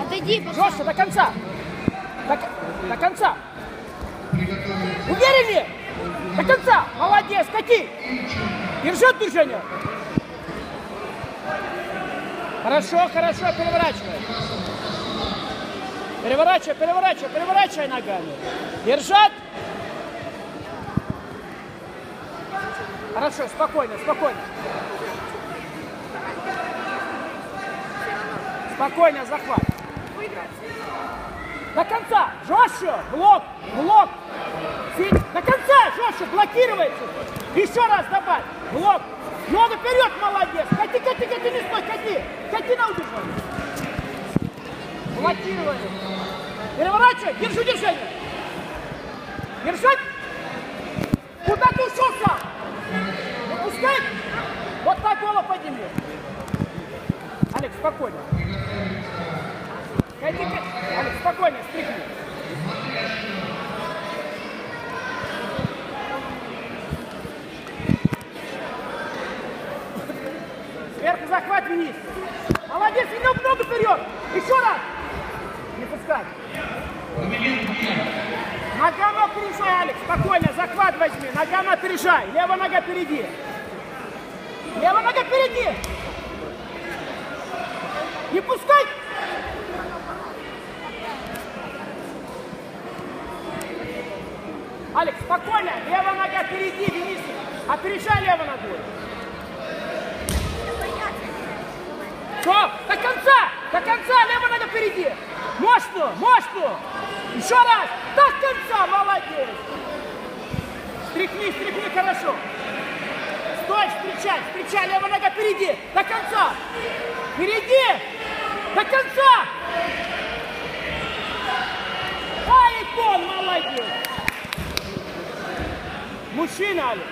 Отойди, пожалуйста. Жестко, до конца. До, до конца. Увереннее. До конца. Молодец, кати. Держи движение. Хорошо, хорошо, переворачивай. Переворачивай, переворачивай, переворачивай ногами. Держать. Хорошо, спокойно, спокойно. Спокойно, захват. До конца, жестче, блок, блок. До конца, жестче, блокируется. Еще раз добавь, блок. Ногу вперед, молодец. Кати, кати, кати, не стой, кати. Кати на удержание. Блокировали. Переворачивай, держи движение. Держать. Куда ты ушел сам? Не пускай. Вот так голову подними. Алекс, спокойно. Алекс, спокойно, стряхни. Сверху захват вниз. Молодец, немного, много вперед. Еще раз. Не пускай. Нога на опережай, Алекс. Спокойно, захват возьми. Нога на опережай. Левая нога впереди. Левая нога впереди. Не пускай. Алекс, спокойно. Левая нога впереди, Денис. Опережай левой ногой. Стоп! До конца! До конца! Левая нога впереди! Мощно! Мощно! Еще раз! До конца! Молодец! Стряхни, стряхни хорошо! Стой, встречай! Встречай! Левая нога впереди! До конца! Впереди! До конца! Ай, Икон, молодец! Мужчина, Алекс!